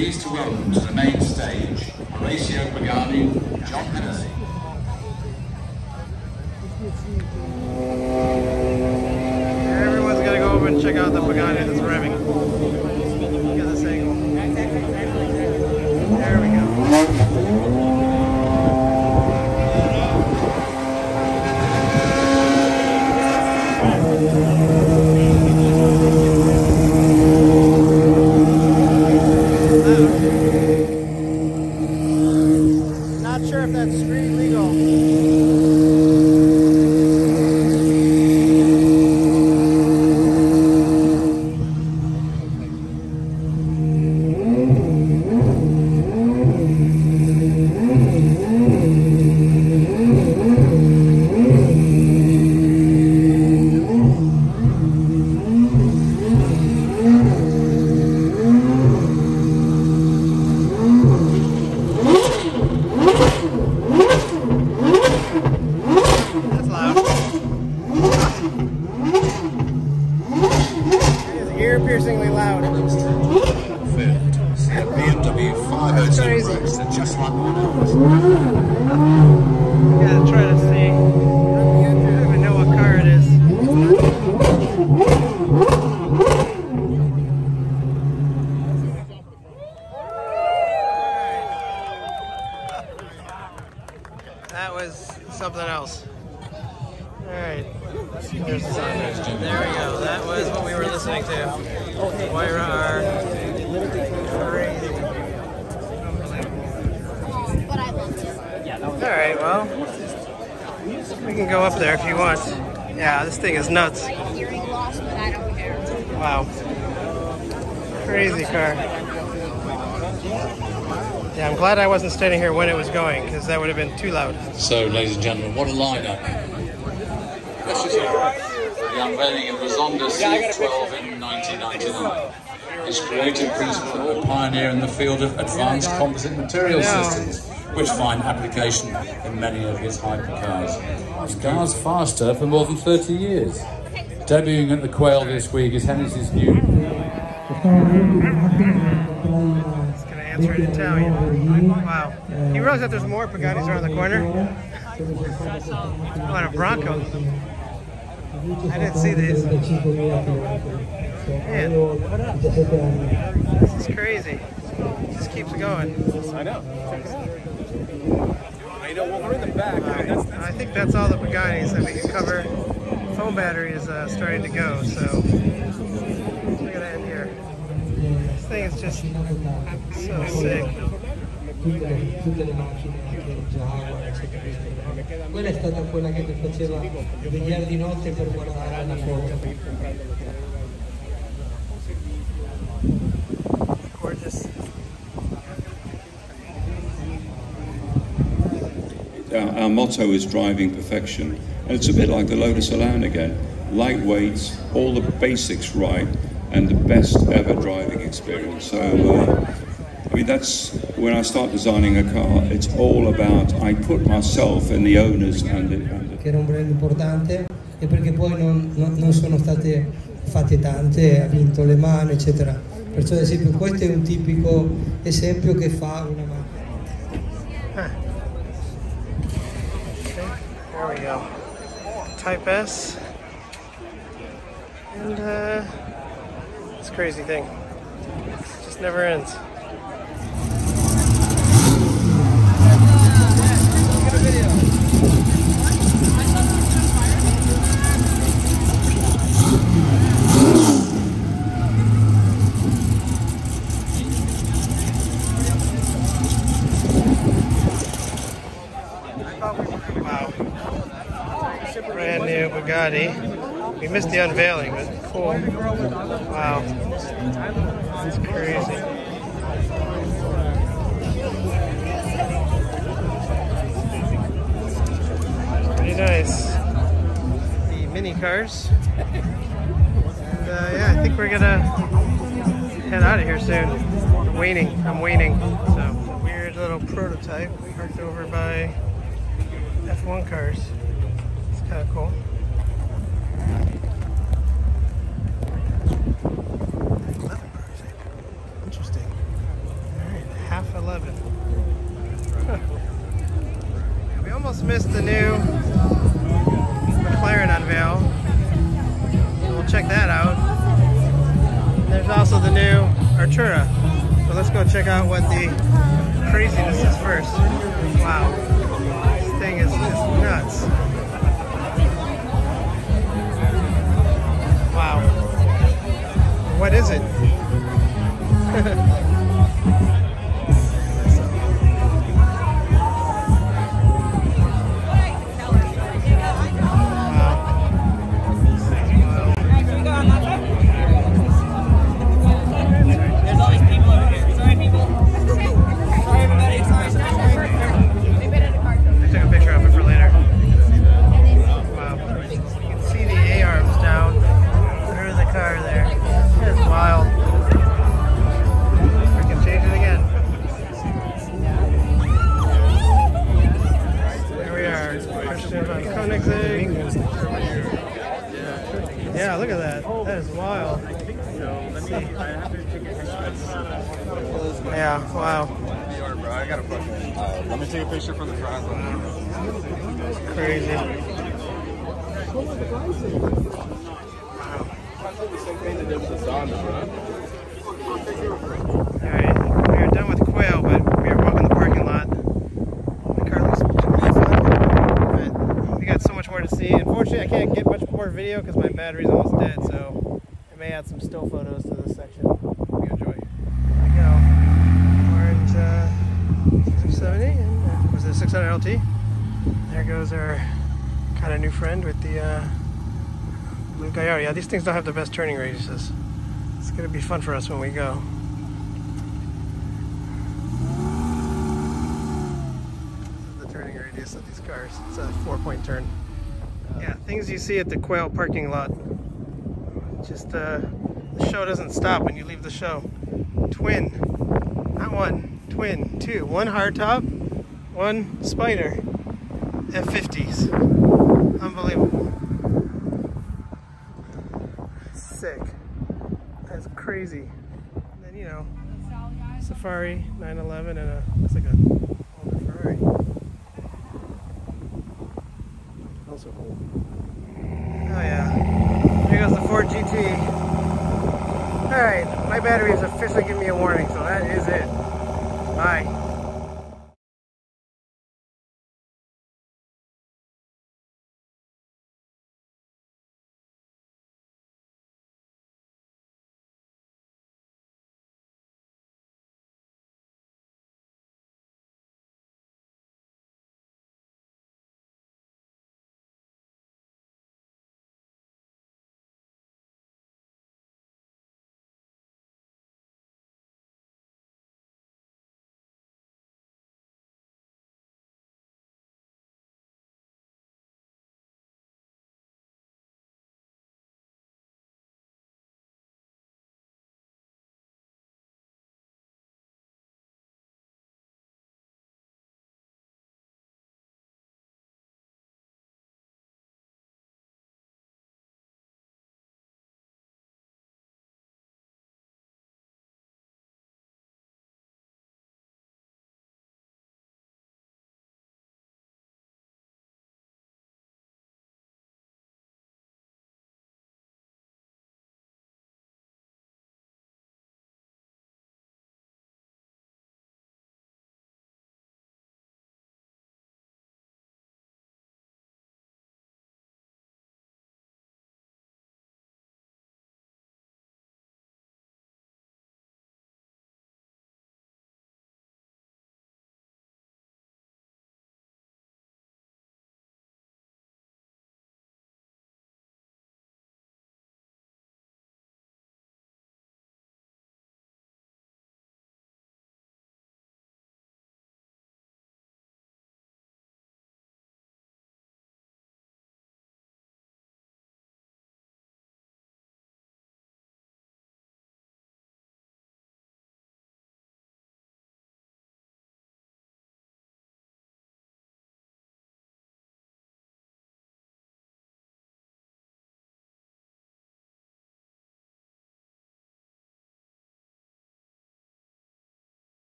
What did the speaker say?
pleased to Not sure if that's street legal. That's loud. It is ear-piercingly loud. BMW 502 crazy. Roadster, just like one else. Gotta try to see. I don't even know what car it is. That was something else. Alright. There we go. That was what we were listening to. Huayra R. Alright, well. We can go up there if you want. Yeah, this thing is nuts. Wow. Crazy car. Yeah, I'm glad I wasn't standing here when it was going, because that would have been too loud. So, ladies and gentlemen, what a lineup. The unveiling of the Zonda C12 in 1999. His creative principle a pioneer in the field of advanced composite material systems, which find application in many of his hypercars. His car's faster for more than 30 years. Debuting at the Quail this week is Hennessey's new It's going to answer in Italian. Wow. You realize that there's more Paganis around the corner? Oh, and a Bronco. I didn't see these. Man, this is crazy. It just keeps going. I know. Check it out. I know. Well, we're in the back. Alright, I think that's all the Paganis that we can cover. Phone battery is uh, starting to go, so we're gonna end here. This thing is just so sick. Macchine, anche. Quella è stata quella che ti faceva vegliare di notte per guardare una foto. Our motto is driving perfection. And it's a bit like the Lotus Elan again. Lightweight, all the basics right, and the best ever driving experience. So, uh, I mean, that's when I start designing a car, it's all about I put myself in the owners and the, and the che era un brand importante e perché poi non, non- non sono state fatte tante, ha vinto Le Mans, eccetera. Perciò ad esempio questo è un tipico esempio che fa una macchina. There we go. Type S. And uh, this crazy thing. It just never ends. Wow. Brand We missed the unveiling, but cool. Wow. That's crazy. Pretty nice. The mini cars. And uh, yeah, I think we're gonna head out of here soon. I'm waiting. I'm waiting. So weird little prototype parked over by F1 cars. It's kind of cool. we almost missed the new McLaren unveil. We'll check that out. And there's also the new Artura. But so let's go check out what the craziness is first. Wow. Take a picture from the front. Crazy. Alright, we are done with quail, but we are walking the parking lot. The car looks. But we got so much more to see. Unfortunately, I can't get much more video because my battery's almost dead, so I may add some still photos to this section. Hope you enjoy. There we go. Orange uh, 670, and uh, was it 600 LT? There goes our kind of new friend with the uh, blue Gallardo. Yeah, these things don't have the best turning radiuses. It's gonna be fun for us when we go. This is the turning radius of these cars. It's a four-point turn. Yeah, things you see at the Quail parking lot. Just uh, the show doesn't stop when you leave the show. Twin, not one, twin, two. One hardtop, one spider. F50s. Unbelievable. Sick. That's crazy. And then, you know, Safari 911 and a, looks like a older Ferrari. Also cool. Oh yeah. Here goes the Ford GT. Alright, my battery is officially giving me a warning, so that is it. Bye.